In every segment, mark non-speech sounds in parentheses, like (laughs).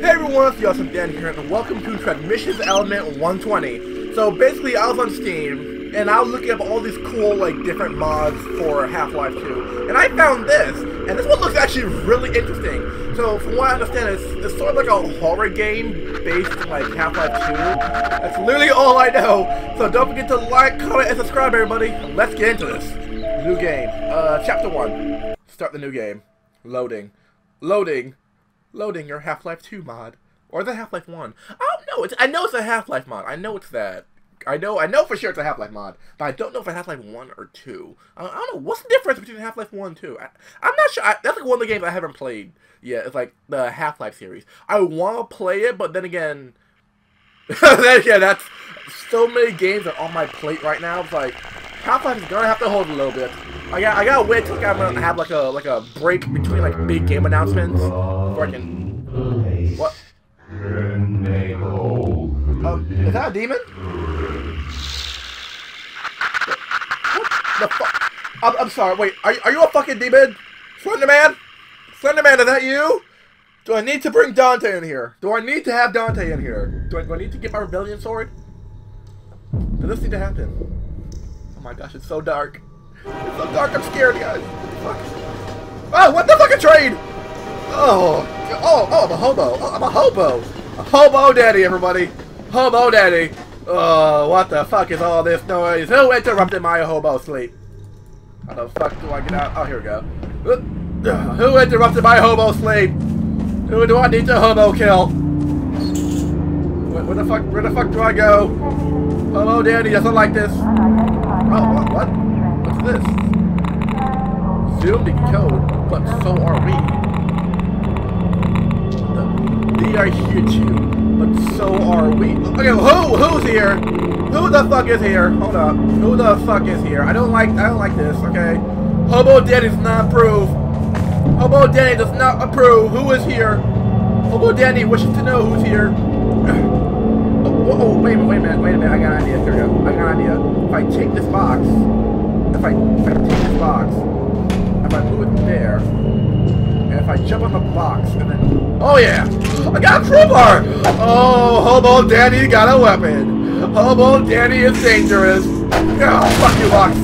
Hey everyone, it's Awesome Dan here, and welcome to Transmissions Element 120. So basically, I was on Steam, and I was looking up all these cool, like, different mods for Half-Life 2, and I found this, and this one looks actually really interesting. So, from what I understand, it's, it's sort of like a horror game based on, like, Half-Life 2. That's literally all I know. So don't forget to like, comment, and subscribe, everybody. Let's get into this. New game. Uh, Chapter 1. Start the new game. Loading. Loading. Loading your Half-Life 2 mod. Or the Half-Life 1. I don't know. It's, I know it's a Half-Life mod. I know it's that. I know I know for sure it's a Half-Life mod. But I don't know if it's Half-Life 1 or 2. I, I, don't know. What's the difference between Half-Life 1 and 2? I, am not sure. I, that's like one of the games I haven't played yet. It's like the Half-Life series. I want to play it, but then again... (laughs) then again, that's... So many games are on my plate right now. It's like... Half-Life is gonna have to hold a little bit. I got I gotta wait till I'm gonna have like a like a break between like big game announcements can what? Um, is that a demon? What the fuck? I'm, I'm sorry, wait, are, are you a fucking demon? Slenderman? Slenderman, is that you? Do I need to bring Dante in here? Do I need to have Dante in here? Do I, do I need to get my rebellion sword? Does this need to happen? Oh my gosh, it's so dark. It's so dark, I'm scared, guys. What the fuck? oh, what the fucking train? Oh, oh, oh, I'm a hobo. Oh, I'm a hobo. A hobo daddy, everybody. Hobo daddy. Oh, what the fuck is all this noise? Who interrupted my hobo sleep? How the fuck do I get out? Oh, here we go. Who interrupted my hobo sleep? Who do I need to hobo kill? Where, where the fuck, where the fuck do I go? Hobo daddy doesn't like this. Uh, oh, what? what? What's this? Zoomed in code, but so are we. We are here too, but so are we. Okay, who? Who's here? Who the fuck is here? Hold up. Who the fuck is here? I don't like. I don't like this. Okay. Hobo Daddy does not approve. Hobo Danny does not approve. Who is here? Hobo Danny wishes to know who's here. (sighs) Oh, oh, wait a minute, wait a minute, wait a minute. I got an idea. Here we go. I got an idea. If I take this box, if I, if I take this box, if I move it there, and if I jump on the box, and then, oh yeah, I got a crowbar. Oh, Hobo Danny got a weapon. Hobo Danny is dangerous. Oh, fuck you, box.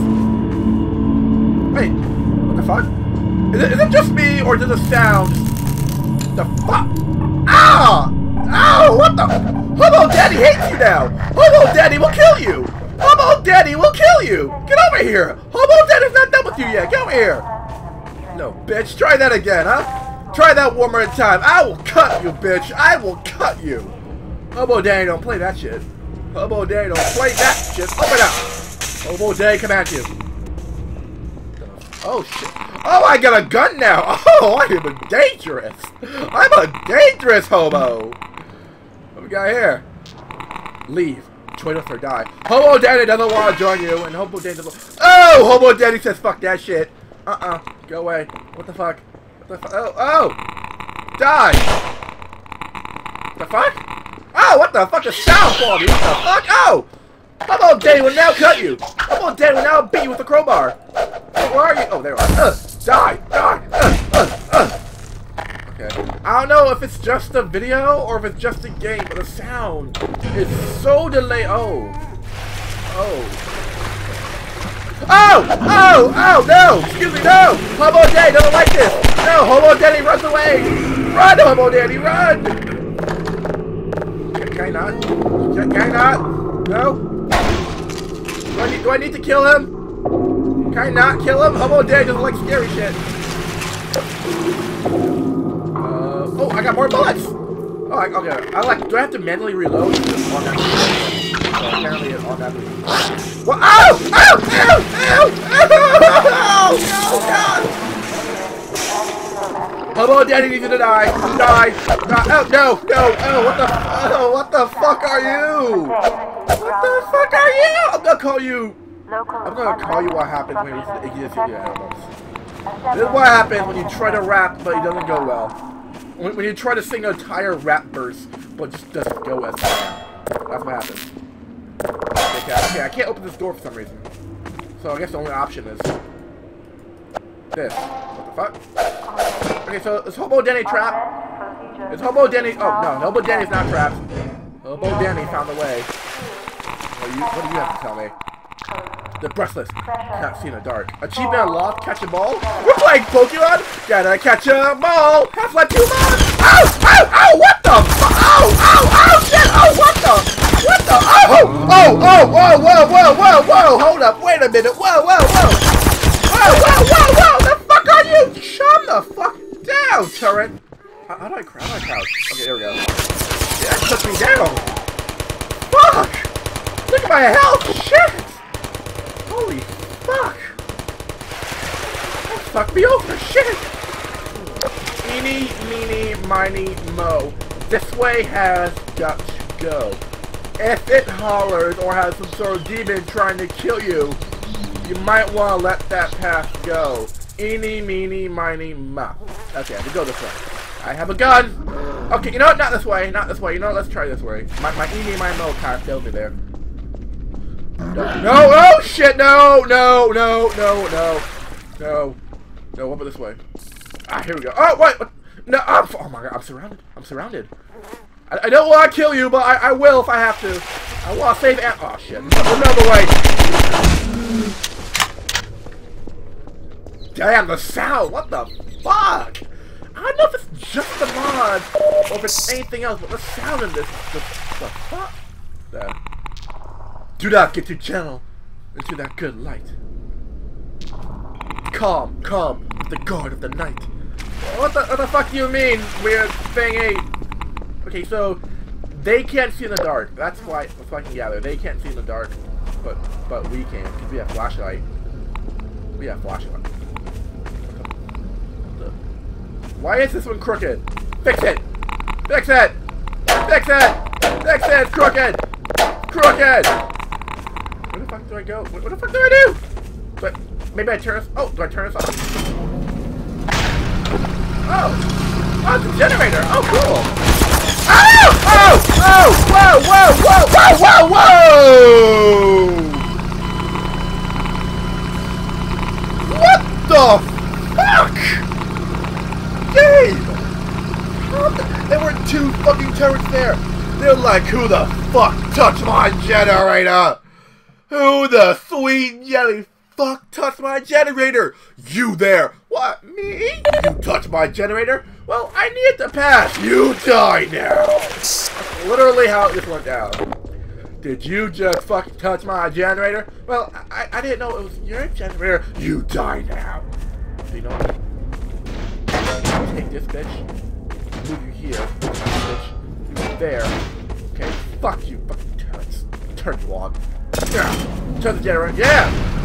Wait, what the fuck? Is it, is it just me, or does it sound? The fuck? Ah! Ow! What the? Hobo Daddy hates you now! Hobo Daddy will kill you! Hobo Daddy will kill you! Get over here! Hobo Daddy's not done with you yet! Get over here! No, bitch. Try that again, huh? Try that one more time. I will cut you, bitch. I will cut you. Hobo Daddy don't play that shit. Hobo Daddy don't play that shit. Open up! Hobo Daddy come at you. Oh, shit. Oh, I got a gun now! (laughs) Oh, I am dangerous! I'm a dangerous hobo! What we got here? Leave. Join us or die. Hobo Daddy doesn't want to join you, and Hobo Daddy doesn't... Oh! Hobo Daddy says fuck that shit. Uh-uh. Go away. What the fuck? Oh! Oh! Die! The fuck? Oh! What the fuck is sound quality? What the fuck? Oh! Hobo Daddy will now cut you! Hobo Daddy will now beat you with a crowbar! Where are you? Oh, there you are. Uh, die! Die! Uh, uh, uh. Okay. I don't know if it's just a video or if it's just a game, but the sound is so delayed. Oh. Oh. Oh! Oh! Oh! No! Excuse me, no! Hobo Daddy doesn't like this! No! Hobo Daddy runs away! Run, Hobo Daddy, run! Can, can I not? Can, can I not? No? Do I, need, do I need to kill him? Can I not kill him? Hobo Daddy doesn't like scary shit. Uh, oh, I got more bullets! Oh, I, okay. I like. Do I have to manually reload? So apparently. What? Ow! Ow! Ow! Ow! Ow! Oh, God! Hobo Daddy needs to die. Die. Die. Oh no! No! Oh, what the? Oh, what the fuck are you? What the fuck are you? I'm gonna call you. I'm gonna call you what happens when you hit your animals. This is what happens when you try to rap, but it doesn't go well. When, when you try to sing an entire rap verse, but just doesn't go as planned. That's what happens. Okay, okay, I can't open this door for some reason. So I guess the only option is this. What the fuck? Okay, so is Hobo Denny trap? It's Hobo Danny. Oh, no. Hobo Danny's not trapped. Hobo Danny found the way. What do, you, what do you have to tell me? The breathless. Cannot see in the dark. Achievement unlocked. Catch a ball. We're playing Pokemon. Gotta catch a ball. Half-Life 2 mod. Ow! Ow! Ow! What the Ow! Ow! Ow! Shit! Oh! What the? The? Oh! Oh! Oh! oh whoa! Whoa! Whoa! Whoa! Whoa! Hold up! Wait a minute! Whoa! Whoa! Whoa! Whoa! Whoa! Whoa! Whoa! The fuck are you? Calm the fuck down, turret. How, how do I do I crouch? Okay, there we go. Yeah, that took me down. Fuck! Look at my health! Shit! Holy fuck! That fucked me over! Shit! Eeny, meeny, miny, mo. This way has got to go. If it hollers or has some sort of demon trying to kill you, you might want to let that path go. Eeny, meeny, miny, mo. Okay, we go this way. I have a gun! Okay, you know what? Not this way. Not this way. You know what? Let's try this way. My, my eeny, my mo kind of failed me there. No, oh shit, no, no, no, no, no, no, no, about this way? Ah, here we go. Oh, wait, what? no, I'm, oh my god, I'm surrounded, I'm surrounded. I, I don't want to kill you, but I, I will if I have to. I want to save Aunt, oh shit, another way. Damn, the sound, what the fuck? I don't know if it's just the mod, or if it's anything else, but the sound in this, the, the fuck? That. Do not get your channel into that good light. Calm, calm, the guard of the night. What the, what the fuck do you mean, weird thing eight? Okay, so they can't see in the dark. That's why that's why I can gather. They can't see in the dark, but but we can because we have flashlight. We have flashlight. Why is this one crooked? Fix it! Fix it! Fix it! Fix it! Crooked! Crooked! Where the fuck do I go? What, what the fuck do I do? But maybe I turn this. Oh, do I turn this off? Oh, oh, it's a generator. Oh, cool. Whoa, whoa, whoa, whoa, whoa, whoa! What the fuck? Dave! There were two fucking turrets there. They're like, who the fuck touched my generator? Who the sweet jelly fuck touched my generator? You there. What, me? You touch my generator? Well, I need to pass. You die now. Literally how this went down. Did you just fucking touch my generator? Well, I, I didn't know it was your generator. You die now. You know what? Take this bitch. Move you here. Bitch. Move you there. Okay, fuck you, fucking turrets. Turn you on. Yeah. Turn the generator. Yeah!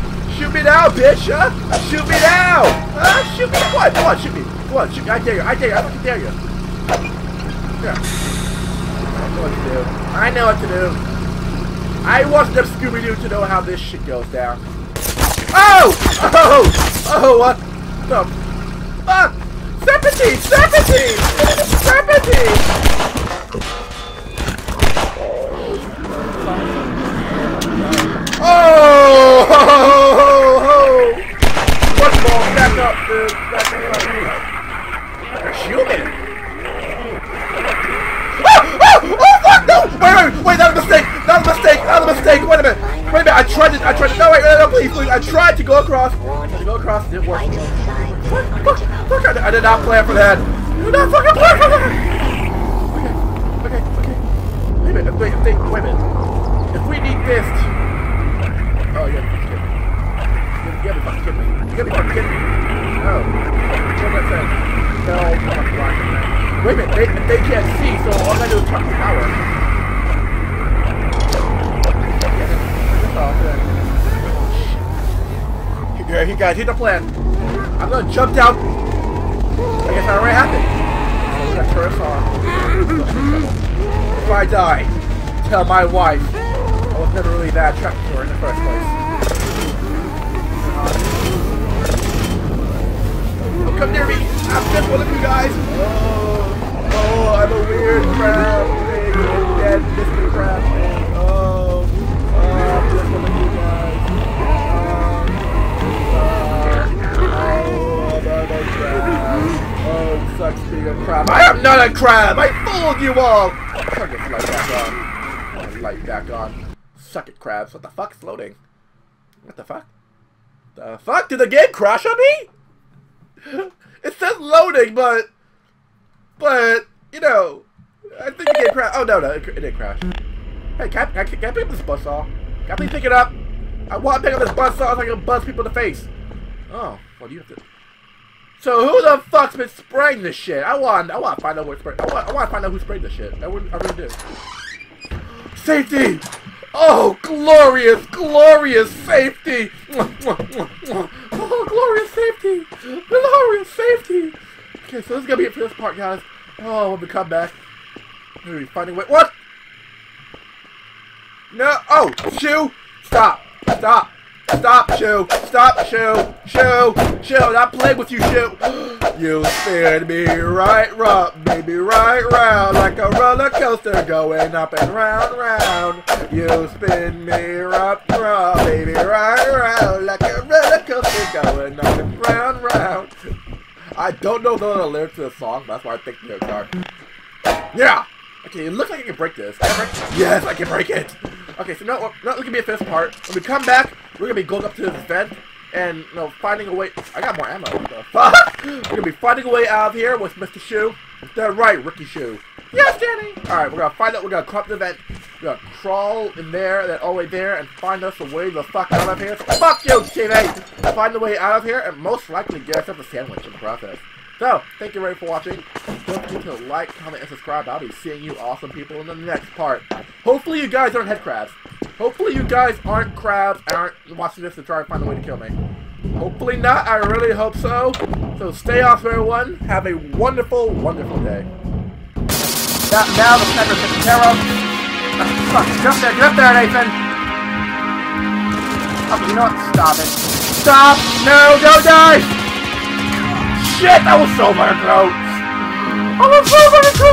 Shoot me now, bitch! Huh? Shoot me now! Huh? Shoot me! Come on, come on, shoot me! Come on, shoot me! I dare you! I dare you! I fucking dare you! Yeah. I know what to do. I know what to do. I wasn't Scooby-Doo to know how this shit goes down. Oh! Oh! Oh, what the fuck? Serpentine! Serpentine! Serpentine! Oh! (laughs) Ho, ho, ho, ho. First of all, back up, dude. Back up. They're human. Oh! Oh! Oh, fuck! No! Wait, wait, wait, that was a mistake! That was a mistake! That was a mistake! Wait a minute! Wait a minute, I tried to, I tried to, no, wait, no, no, please, please, I tried to go across. To go across, it didn't work. Fuck, fuck, fuck, I, did not plan for that. I did not fucking plan for that! Okay, okay, okay. Wait a minute, wait, a minute. If we need this. Oh, yeah, you gotta be fucking kidding me. You gotta be fucking kidding me. Oh. What? No, I'm not blocking that. Wait a minute, they, they can't see, so all I do is turn the power. Yeah, he got hit the plan. I'm gonna jump down. I guess I already happened. Gonna turn us on. If I die, tell my wife I was never really that attracted to her in the first place. Uh-huh. Don't come near me! I'm just one of you guys! Oh, oh, I'm a weird crab thing, dead Mr. Crab Oh, sucks being a crab. I am not a crab! I fooled you all! Turn your light back on. Light back on. Suck it, crabs. What the fuck's floating? What the fuck? The fuck? Did the game crash on me? (laughs) It says loading, but... But, you know... I think the game crashed. Oh, no, no, it, it did crash. Hey, can I, can, I, pick up this buzzsaw? Can I please pick it up? I want to pick up this buzzsaw so I can buzz people in the face. Oh, do you have to... So who the fuck's been spraying this shit? I want, I want to find out what sprayed. I want, I want to find out who sprayed this shit. I would, I really do. Safety! Oh, glorious, glorious safety! Oh, glorious safety! Glorious safety! Okay, so this is gonna be it for this part, guys. Oh, when we come back, we're finding way. What? No! Oh, shoe! Stop! Stop! Stop, Shoe! Stop, Shoe! Shoe! Shoe! Not playing with you, Shoe! (gasps) You spin me right round, baby, right round, like a roller coaster going up and round, round. You spin me right round, baby, right round, like a roller coaster going up and round, round. I don't know the lyrics to the song, that's why I think they're dark. Yeah! Okay, it looks like I can break this. Can I break Yes, I can break it! Okay, so now, now look at me at this part. When we come back, we're gonna be going up to this vent and you know finding a way. I got more ammo. What the fuck? (laughs) We're gonna be finding a way out of here with Mr. Shoe. That's right, Ricky Shoe. Yes, Danny. All right, we're gonna find out. We're gonna climb the vent. We're gonna crawl in there, then all the way there, and find us a way the fuck out of here. Fuck you, TV. Find a way out of here, and most likely get us a sandwich in the process. So, thank you very for watching. Don't forget to like, comment, and subscribe. I'll be seeing you awesome people in the next part. Hopefully you guys aren't head crabs. Hopefully you guys aren't crabs aren't watching this to try and find a way to kill me. Hopefully not. I really hope so. So stay off, everyone. Have a wonderful, wonderful day. Now, the sniper's taken care of. (laughs) Fuck, get up there, get up there, Nathan! Okay, you know what? Stop it. Stop! No, don't die! Shit, that was so very close! I so very close!